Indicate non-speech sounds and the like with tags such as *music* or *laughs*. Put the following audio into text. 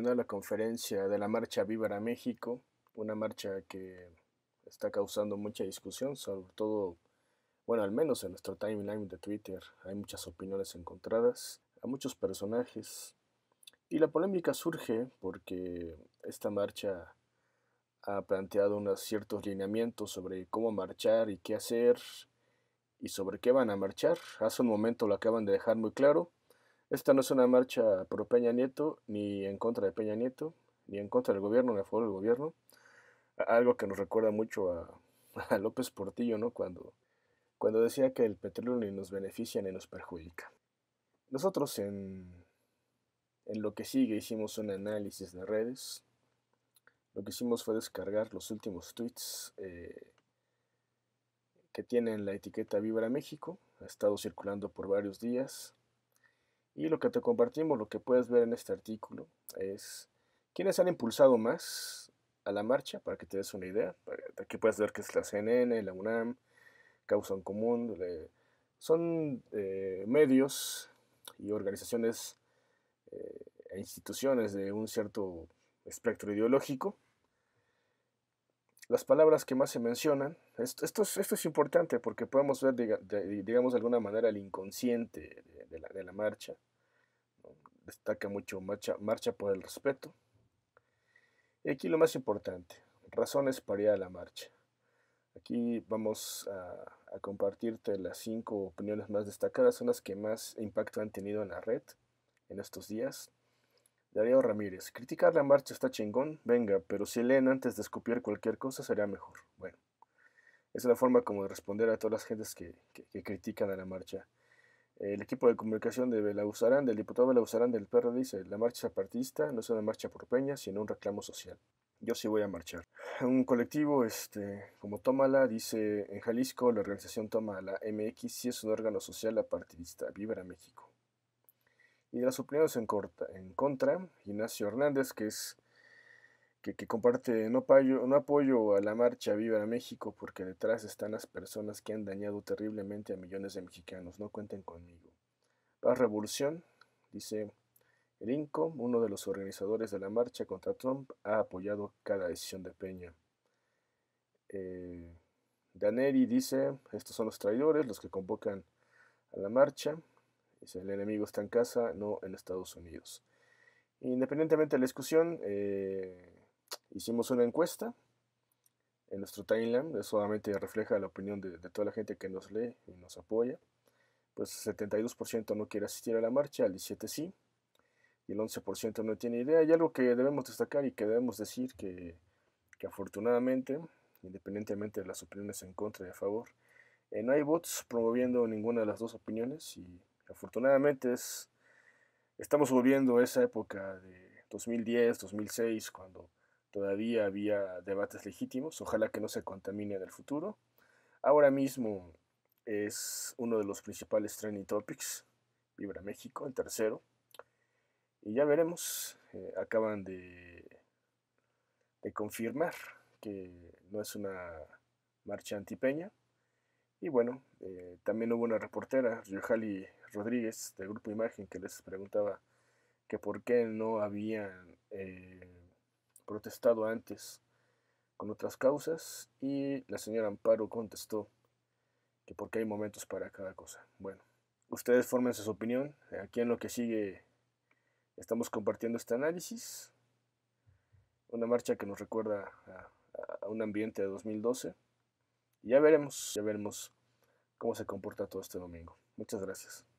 terminó la conferencia de la marcha Viva México, una marcha que está causando mucha discusión, sobre todo, bueno, al menos en nuestro timeline de Twitter hay muchas opiniones encontradas, a muchos personajes, y la polémica surge porque esta marcha ha planteado unos ciertos lineamientos sobre cómo marchar y qué hacer y sobre qué van a marchar. Hace un momento lo acaban de dejar muy claro. Esta no es una marcha pro Peña Nieto, ni en contra de Peña Nieto, ni en contra del gobierno, ni a favor del gobierno. Algo que nos recuerda mucho *laughs* a, López Portillo, ¿no? Cuando, cuando decía que el petróleo ni nos beneficia ni nos perjudica. Nosotros en, en lo que sigue hicimos un análisis de redes. Lo que hicimos fue descargar los últimos tweets eh, que tienen la etiqueta Vibra México. Ha estado circulando por varios días. Y lo que te compartimos, lo que puedes ver en este artículo, es quiénes han impulsado más a la marcha, para que te des una idea. Aquí puedes ver que es la CNN, la UNAM, Causa en Común. son eh, medios y organizaciones eh, e instituciones de un cierto espectro ideológico las palabras que más se mencionan, esto, es, importante porque podemos ver, digamos de alguna manera, el inconsciente de la, marcha. Destaca mucho marcha, marcha por el respeto. Y aquí lo más importante, razones para ir a la marcha. Aquí vamos a, a, compartirte las cinco opiniones más destacadas, son las que más impacto han tenido en la red en estos días. Darío Ramírez, criticar la marcha está chingón, venga, pero si leen antes de escupir cualquier cosa sería mejor. Bueno, es una forma como de responder a todas las gentes que, critican a la marcha. El equipo de comunicación de Belauzarán, del diputado Belauzarán del PRD, dice, la marcha zapatistas no es una marcha por peña, sino un reclamo social. Yo sí voy a marchar. Un colectivo este, como Tómala dice, en Jalisco la organización Tómala MX sí es un órgano social apartidista. Viva México. Y las opiniones en, en contra, Ignacio Hernández, que es que, comparte no no apoyo a la marcha Viva México porque detrás están las personas que han dañado terriblemente a millones de mexicanos. No cuenten conmigo. Paz Revolución, dice el INCO, uno de los organizadores de la marcha contra Trump, ha apoyado cada decisión de Peña. Eh, Daneri dice, estos son los traidores, los que convocan a la marcha. Dice, el enemigo está en casa, no en Estados Unidos. Independientemente de la discusión, eh, hicimos una encuesta en nuestro timeline, solamente refleja la opinión de, toda la gente que nos lee y nos apoya. Pues 72% no quiere asistir a la marcha, el 17% sí, y el 11% no tiene idea. Hay algo que debemos destacar y que debemos decir que, que afortunadamente, independientemente de las opiniones en contra y a favor, eh, no hay bots promoviendo ninguna de las dos opiniones y Afortunadamente es, estamos volviendo a esa época de 2010, 2006, cuando todavía había debates legítimos. Ojalá que no se contamine en el futuro. Ahora mismo es uno de los principales trending topics. Vibra México, el tercero. Y ya veremos. Eh, acaban de, de confirmar que no es una marcha antipeña. Y bueno, eh, también hubo una reportera, Yohali Rodríguez, del Grupo Imagen, que les preguntaba que por qué no habían eh, protestado antes con otras causas y la señora Amparo contestó que porque hay momentos para cada cosa. Bueno, ustedes formen su opinión. Aquí en lo que sigue estamos compartiendo este análisis. Una marcha que nos recuerda a, a un ambiente de 2012. Y ya veremos, ya veremos cómo se comporta todo este domingo. Muchas gracias.